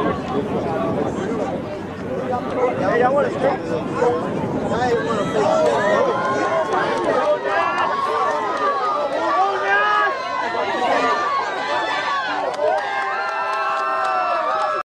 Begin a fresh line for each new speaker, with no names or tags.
Yeah, I want to I want to